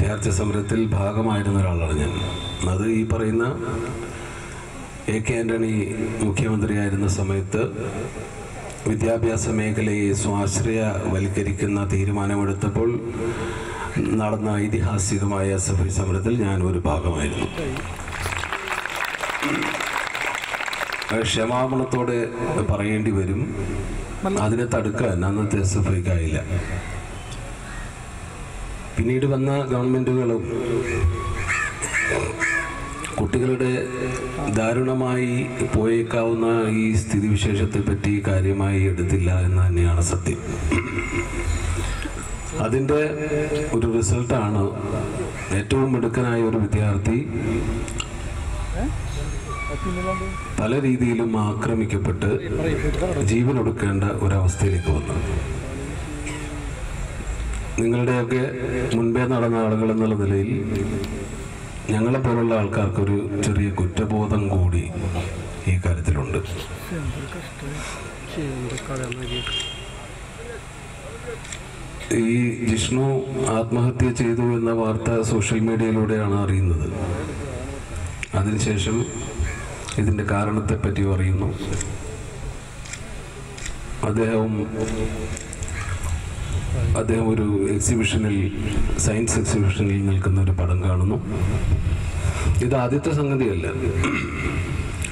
വിദ്യാർത്ഥി സമരത്തിൽ ഭാഗമായിരുന്ന ഒരാളാണ് ഞാൻ. അത് ഈ പറയുന്ന എ കെ ആന്റണി മുഖ്യമന്ത്രിയായിരുന്ന സമയത്ത് വിദ്യാഭ്യാസ മേഖലയെ സ്വാശ്രയവൽക്കരിക്കുന്ന തീരുമാനമെടുത്തപ്പോൾ നടന്ന ഐതിഹാസികമായ സഭ സമരത്തിൽ ഞാൻ ഒരു ഭാഗമായിരുന്നു. ക്ഷമാപണത്തോടെ പറയേണ്ടി വരും. അതിനെ തടുക്കാൻ അന്നത്തെ ഐക്കായില്ല പിന്നീട് വന്ന ഗവൺമെന്റുകളും കുട്ടികളുടെ ദാരുണമായി പോയേക്കാവുന്ന ഈ സ്ഥിതിവിശേഷത്തെപ്പറ്റി കാര്യമായി എടുത്തില്ല എന്ന് തന്നെയാണ് സത്യം. അതിന്റെ ഒരു റിസൾട്ടാണ് ഏറ്റവും മിടുക്കനായ ഒരു വിദ്യാർത്ഥി പല രീതിയിലും ആക്രമിക്കപ്പെട്ട് ജീവനൊടുക്കേണ്ട ഒരവസ്ഥയിലേക്ക് വന്നു നിങ്ങളുടെയൊക്കെ മുൻപേ നടന്ന ആളുകൾ എന്നുള്ള നിലയിൽ ഞങ്ങളെ ഞങ്ങളെപ്പോലുള്ള ആൾക്കാർക്കൊരു ചെറിയ കുറ്റബോധം കൂടി ഈ കാര്യത്തിലുണ്ട്. ഈ ജിഷ്ണു ആത്മഹത്യ ചെയ്തു എന്ന വാർത്ത സോഷ്യൽ മീഡിയയിലൂടെയാണ് അറിയുന്നത്. അതിനുശേഷം ഇതിന്റെ കാരണത്തെപ്പറ്റി അറിയുന്നു. അദ്ദേഹം അദ്ദേഹം ഒരു എക്സിബിഷനിൽ സയൻസ് എക്സിബിഷനിൽ നിൽക്കുന്ന ഒരു പടം കാണുന്നു. ഇത് ആദ്യത്തെ സംഗതിയല്ല.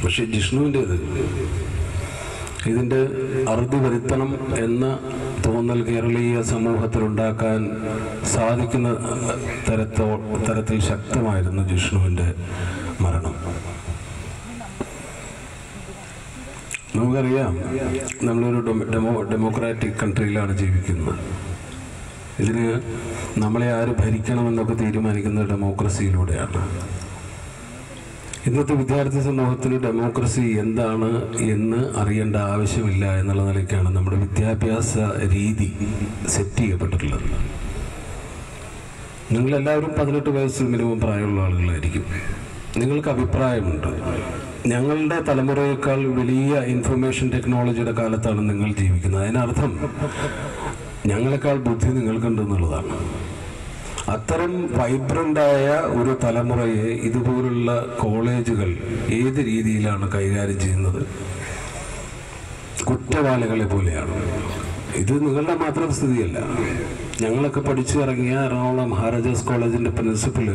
പക്ഷെ ജിഷ്ണുവിന്റേത് ഇതിന്റെ അറുതി വരുത്തണം എന്ന തോന്നൽ കേരളീയ സമൂഹത്തിൽ ഉണ്ടാക്കാൻ സാധിക്കുന്ന തരത്തോ തരത്തിൽ ശക്തമായിരുന്നു ജിഷ്ണുവിന്റെ മരണം. നമുക്കറിയാം നമ്മളൊരു ഡെമോ ഡെമോക്രാറ്റിക് കൺട്രിയിലാണ് ജീവിക്കുന്നത്. ഇതിന് നമ്മളെ ആര് ഭരിക്കണമെന്നൊക്കെ തീരുമാനിക്കുന്നത് ഡെമോക്രസിയിലൂടെയാണ്. ഇന്നത്തെ വിദ്യാർത്ഥി സമൂഹത്തിന് ഡെമോക്രസി എന്താണ് എന്ന് അറിയേണ്ട ആവശ്യമില്ല എന്നുള്ള നിലയ്ക്കാണ് നമ്മുടെ വിദ്യാഭ്യാസ രീതി സെറ്റ് ചെയ്യപ്പെട്ടിട്ടുള്ളത്. നിങ്ങളെല്ലാവരും പതിനെട്ട് വയസ്സ് മിനിമം പ്രായമുള്ള ആളുകളായിരിക്കും. നിങ്ങൾക്ക് അഭിപ്രായമുണ്ട്. ഞങ്ങളുടെ തലമുറയേക്കാൾ വലിയ ഇൻഫർമേഷൻ ടെക്നോളജിയുടെ കാലത്താണ് നിങ്ങൾ ജീവിക്കുന്നത്. അതിനർത്ഥം ഞങ്ങളെക്കാൾ ബുദ്ധി നിങ്ങൾക്കുണ്ട് എന്നുള്ളതാണ് അത്തരം വൈബ്രന്റായ ഒരു തലമുറയെ ഇതുപോലുള്ള കോളേജുകൾ ഏത് രീതിയിലാണ് കൈകാര്യം ചെയ്യുന്നത്? കുറ്റവാളികളെ പോലെയാണ്. ഇത് നിങ്ങളുടെ മാത്രം സ്ഥിതിയല്ല ഞങ്ങളൊക്കെ പഠിച്ചു ഇറങ്ങിയ എറണാകുളം മഹാരാജാസ് കോളേജിന്റെ പ്രിൻസിപ്പൽ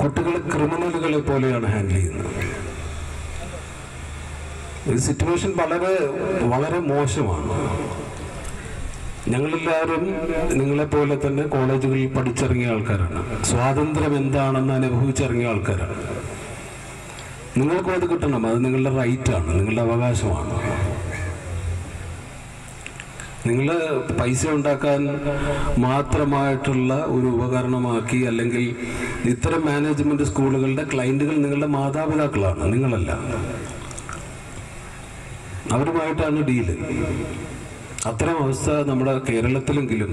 കുട്ടികളെ ക്രിമിനലുകളെ പോലെയാണ് ഹാൻഡിൽ ചെയ്യുന്നത്. ഈ സിറ്റുവേഷൻ വളരെ വളരെ മോശമാണ്. ഞങ്ങളെല്ലാവരും നിങ്ങളെപ്പോലെ തന്നെ കോളേജുകളിൽ പഠിച്ചിറങ്ങിയ ആൾക്കാരാണ്. സ്വാതന്ത്ര്യം എന്താണെന്ന് അനുഭവിച്ചിറങ്ങിയ ആൾക്കാരാണ്. നിങ്ങൾക്കും അത് കിട്ടണം. അത് നിങ്ങളുടെ റൈറ്റാണ് നിങ്ങളുടെ അവകാശമാണ്. നിങ്ങൾ പൈസ ഉണ്ടാക്കാൻ മാത്രമായിട്ടുള്ള ഒരു ഉപകരണമാക്കി അല്ലെങ്കിൽ ഇത്തരം മാനേജ്മെന്റ് സ്കൂളുകളുടെ ക്ലയന്റുകൾ നിങ്ങളുടെ മാതാപിതാക്കളാണ്. നിങ്ങളല്ല. അവരുമായിട്ടാണ് ഡീൽ അത്തരം അവസ്ഥ നമ്മുടെ കേരളത്തിലെങ്കിലും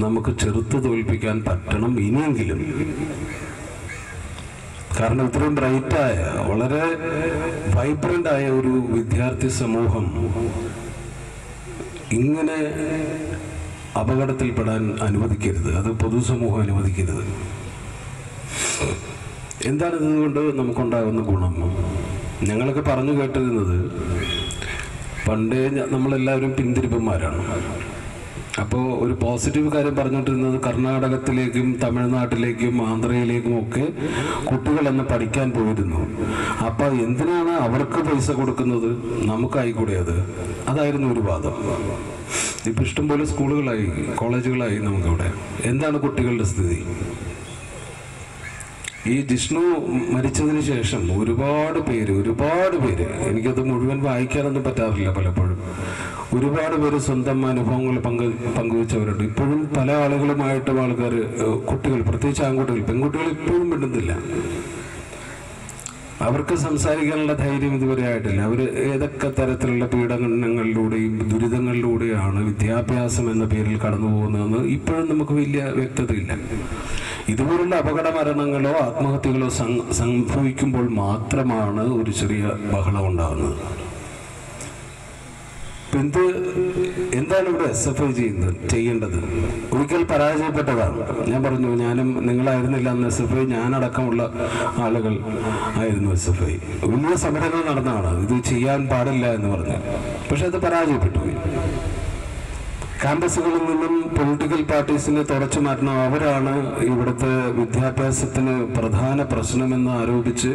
നമുക്ക് ചെറുത്ത് തോൽപ്പിക്കാൻ പറ്റണം ഇനിയെങ്കിലും. കാരണം ഇത്രയും ബ്രൈറ്റായ വളരെ വൈബ്രന്റ് ആയ ഒരു വിദ്യാർത്ഥി സമൂഹം ഇങ്ങനെ അപകടത്തിൽപ്പെടാൻ അനുവദിക്കരുത്. അത് പൊതുസമൂഹം അനുവദിക്കരുത്. എന്താണ് ഇതുകൊണ്ട് നമുക്കുണ്ടാകുന്ന ഗുണം? ഞങ്ങളൊക്കെ പറഞ്ഞു കേട്ടിരുന്നത് പണ്ടേ നമ്മളെല്ലാവരും പിന്തിരിപ്പന്മാരാണ്. അപ്പോൾ ഒരു പോസിറ്റീവ് കാര്യം പറഞ്ഞുകൊണ്ടിരുന്നത് കർണാടകത്തിലേക്കും തമിഴ്നാട്ടിലേക്കും ആന്ധ്രയിലേക്കും ഒക്കെ കുട്ടികളെന്ന് പഠിക്കാൻ പോയിരുന്നു. അപ്പോൾ എന്തിനാണ് അവർക്ക് പൈസ കൊടുക്കുന്നത്? നമുക്കായിക്കൂടെ അത്. അതായിരുന്നു ഒരു വാദം. ഇപ്പം ഇഷ്ടംപോലെ സ്കൂളുകളായി കോളേജുകളായി നമുക്കിവിടെ. എന്താണ് കുട്ടികളുടെ സ്ഥിതി? ഈ ജിഷ്ണു മരിച്ചതിന് ശേഷം ഒരുപാട് പേര് ഒരുപാട് പേര് എനിക്കത് മുഴുവൻ വായിക്കാനൊന്നും പറ്റാറില്ല പലപ്പോഴും. ഒരുപാട് പേര് സ്വന്തം അനുഭവങ്ങൾ പങ്ക് പങ്കുവെച്ചവരുണ്ട്. ഇപ്പോഴും പല ആളുകളുമായിട്ടും ആൾക്കാർ കുട്ടികൾ പ്രത്യേകിച്ച് ആൺകുട്ടികൾ പെൺകുട്ടികൾ ഇപ്പോഴും മിണ്ടുന്നില്ല. അവർക്ക് സംസാരിക്കാനുള്ള ധൈര്യം ഇതുവരെ ആയിട്ടില്ല. അവർ ഏതൊക്കെ തരത്തിലുള്ള പീഡനങ്ങളിലൂടെയും ദുരിതങ്ങളിലൂടെയാണ് വിദ്യാഭ്യാസം എന്ന പേരിൽ കടന്നു പോകുന്നതെന്ന് ഇപ്പോഴും നമുക്ക് വലിയ വ്യക്തതയില്ല. ഇതുപോലുള്ള അപകട മരണങ്ങളോ ആത്മഹത്യകളോ സംഭവിക്കുമ്പോൾ മാത്രമാണ് ഒരു ചെറിയ ബഹളം ഉണ്ടാകുന്നത്. എന്ത് എന്താണ് ഇവിടെ എസ് എഫ് ഐ ചെയ്യുന്നത് ചെയ്യേണ്ടത്? ഒരിക്കൽ പരാജയപ്പെട്ടതാണ്. ഞാൻ പറഞ്ഞു ഞാനും നിങ്ങളായിരുന്നില്ല അന്ന് എസ് എഫ് ഐ ഞാനടക്കമുള്ള ആളുകൾ ആയിരുന്നു എസ് എഫ് ഐ വലിയ സമരങ്ങൾ നടന്നതാണ്. ഇത് ചെയ്യാൻ പാടില്ല എന്ന് പറഞ്ഞു. പക്ഷെ അത് പരാജയപ്പെട്ടു. പോയി ക്യാമ്പസുകളിൽ നിന്നും പൊളിറ്റിക്കൽ പാർട്ടീസിനെ തുടച്ചു മാറ്റണം അവരാണ് ഇവിടുത്തെ വിദ്യാഭ്യാസത്തിന് പ്രധാന പ്രശ്നമെന്ന് ആരോപിച്ച്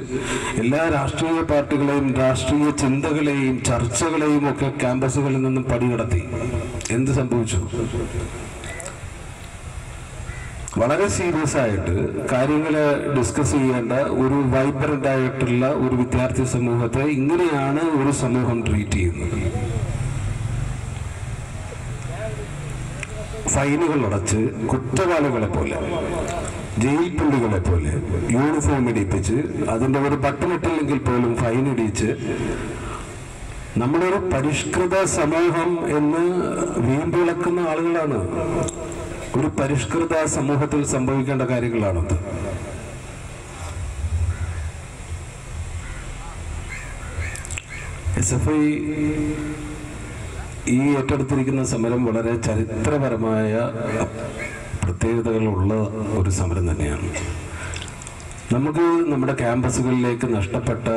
എല്ലാ രാഷ്ട്രീയ പാർട്ടികളെയും രാഷ്ട്രീയ ചിന്തകളെയും ചർച്ചകളെയും ഒക്കെ ക്യാമ്പസുകളിൽ നിന്നും പടികടത്തി. എന്ത് സംഭവിച്ചു? വളരെ സീരിയസ് ആയിട്ട് കാര്യങ്ങളെ ഡിസ്കസ് ചെയ്യേണ്ട ഒരു വൈബ്രന്റ് ആയിട്ടുള്ള ഒരു വിദ്യാർത്ഥി സമൂഹത്തെ ഇങ്ങനെയാണ് ഒരു സമൂഹം ട്രീറ്റ് ചെയ്യുന്നത്. ഫൈനുകൾ അടച്ച് കുറ്റവാളികളെ പോലെ ജയിൽ പുള്ളികളെ പോലെ യൂണിഫോം ഇടിപ്പിച്ച് അതിന്റെ ഒരു ബട്ടണിട്ടില്ലെങ്കിൽ പോലും ഫൈൻ ഇടിച്ച് നമ്മളൊരു പരിഷ്കൃത സമൂഹം എന്ന് വീമ്പിളക്കുന്ന ആളുകളാണ്. ഒരു പരിഷ്കൃത സമൂഹത്തിൽ സംഭവിക്കേണ്ട കാര്യങ്ങളാണത് എസ് എഫ് ഐ ഈ ഏറ്റെടുത്തിരിക്കുന്ന സമരം വളരെ ചരിത്രപരമായ പ്രത്യേകതകളുള്ള ഒരു സമരം തന്നെയാണ്. നമുക്ക് നമ്മുടെ ക്യാമ്പസുകളിലേക്ക് നഷ്ടപ്പെട്ട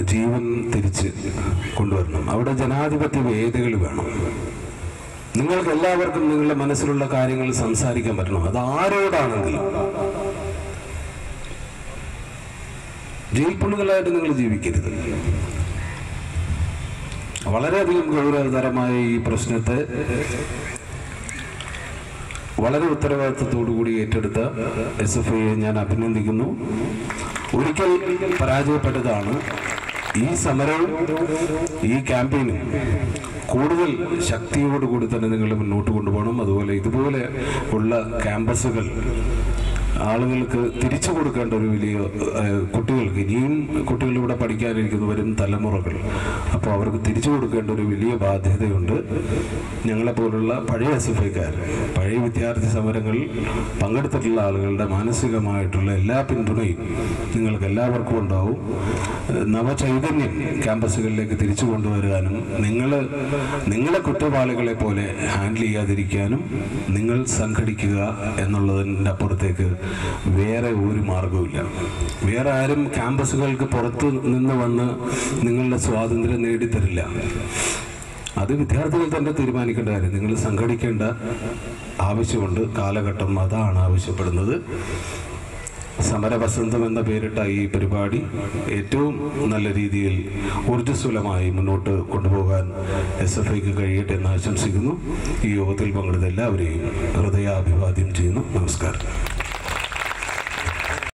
ജീവൻ തിരിച്ച് കൊണ്ടുവരണം. അവിടെ ജനാധിപത്യ വേദികൾ വേണം. നിങ്ങൾക്ക് എല്ലാവർക്കും നിങ്ങളുടെ മനസ്സിലുള്ള കാര്യങ്ങൾ സംസാരിക്കാൻ പറ്റണം. അത് ആരോടാണെങ്കിലും. ജയിൽ നിങ്ങൾ ജീവിക്കരുത്. വളരെയധികം ഗൗരവതരമായ ഈ പ്രശ്നത്തെ വളരെ ഉത്തരവാദിത്തത്തോടു കൂടി ഏറ്റെടുത്ത എസ് എഫ് ഐയെ ഞാൻ അഭിനന്ദിക്കുന്നു. ഒരിക്കൽ പരാജയപ്പെട്ടതാണ് ഈ സമരവും ഈ ക്യാമ്പയിനും കൂടുതൽ ശക്തിയോടുകൂടി തന്നെ നിങ്ങൾ മുന്നോട്ട് കൊണ്ടുപോകണം. അതുപോലെ ഇതുപോലെ ഉള്ള ക്യാമ്പസുകൾ ആളുകൾക്ക് തിരിച്ചു കൊടുക്കേണ്ട ഒരു വലിയ കുട്ടികൾക്ക് ഇനിയും കുട്ടികളിവിടെ പഠിക്കാനിരിക്കുന്ന വരും തലമുറകൾ. അപ്പോൾ അവർക്ക് തിരിച്ചു കൊടുക്കേണ്ട ഒരു വലിയ ബാധ്യതയുണ്ട് ഞങ്ങളെപ്പോലുള്ള പഴയ എസ് എഫ് ഐക്കാർ. പഴയ വിദ്യാർത്ഥി സമരങ്ങളിൽ പങ്കെടുത്തിട്ടുള്ള ആളുകളുടെ മാനസികമായിട്ടുള്ള എല്ലാ പിന്തുണയും നിങ്ങൾക്ക് എല്ലാവർക്കും ഉണ്ടാവും. നവചൈതന്യം ക്യാമ്പസുകളിലേക്ക് തിരിച്ചു കൊണ്ടുവരാനും നിങ്ങൾ നിങ്ങളെ കുറ്റവാളികളെ പോലെ ഹാൻഡിൽ ചെയ്യാതിരിക്കാനും നിങ്ങൾ സംഘടിക്കുക എന്നുള്ളതിന്റെ അപ്പുറത്തേക്ക് വേറെ ഒരു മാർഗവുമില്ല വേറെ ആരും ക്യാമ്പസുകൾക്ക് പുറത്ത് നിന്ന് വന്ന് നിങ്ങളുടെ സ്വാതന്ത്ര്യം നേടിത്തരില്ല. അത് വിദ്യാർത്ഥികൾ തന്നെ തീരുമാനിക്കേണ്ട കാര്യം. നിങ്ങൾ സംഘടിക്കേണ്ട ആവശ്യമുണ്ട്. കാലഘട്ടം അതാണ് ആവശ്യപ്പെടുന്നത്. സമരവസന്തം എന്ന പേരിട്ട ഈ പരിപാടി ഏറ്റവും നല്ല രീതിയിൽ ഊർജസ്വലമായി മുന്നോട്ട് കൊണ്ടുപോകാൻ എസ് എഫ് ഐക്ക് കഴിയട്ടെ എന്ന് ആശംസിക്കുന്നു. ഈ യോഗത്തിൽ പങ്കെടുത്ത എല്ലാവരെയും ഹൃദയാഭിവാദ്യം ചെയ്യുന്നു. നമസ്കാരം.